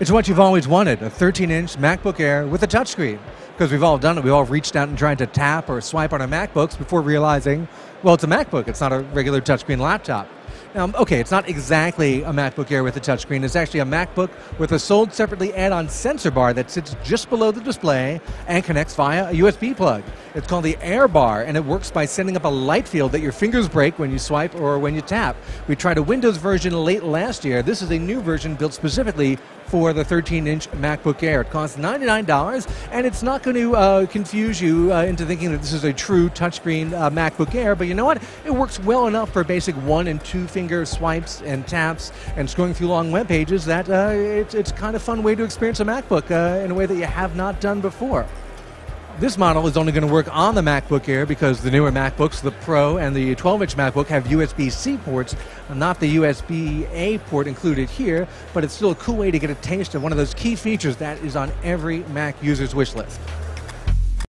It's what you've always wanted a 13 inch MacBook Air with a touchscreen. Because we've all done it. We've all reached out and tried to tap or swipe on our MacBooks before realizing, well, it's a MacBook, it's not a regular touchscreen laptop. Now, okay, it's not exactly a MacBook Air with a touchscreen. It's actually a MacBook with a sold separately add-on sensor bar that sits just below the display and connects via a USB plug. It's called the AirBar, and it works by sending up a light field that your fingers break when you swipe or when you tap. We tried a Windows version late last year. This is a new version built specifically for the 13-inch MacBook Air. It costs $99, and it's not going to uh, confuse you uh, into thinking that this is a true touchscreen uh, MacBook Air. But you know what? It works well enough for basic one and two finger swipes and taps and scrolling through long web pages that uh, it's, it's kind of fun way to experience a MacBook uh, in a way that you have not done before. This model is only going to work on the MacBook Air because the newer MacBooks, the Pro and the 12 inch MacBook, have USB C ports, not the USB A port included here, but it's still a cool way to get a taste of one of those key features that is on every Mac user's wish list.